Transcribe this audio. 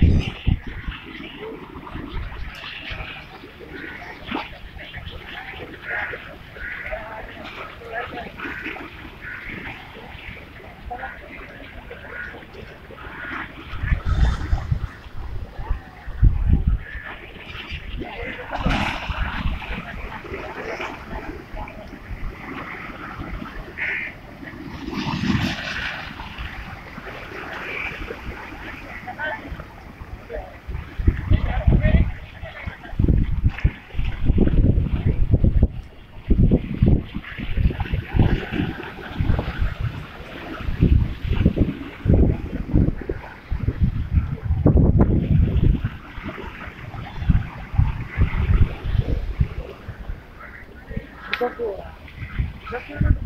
Thank you. 企画を、企画やられて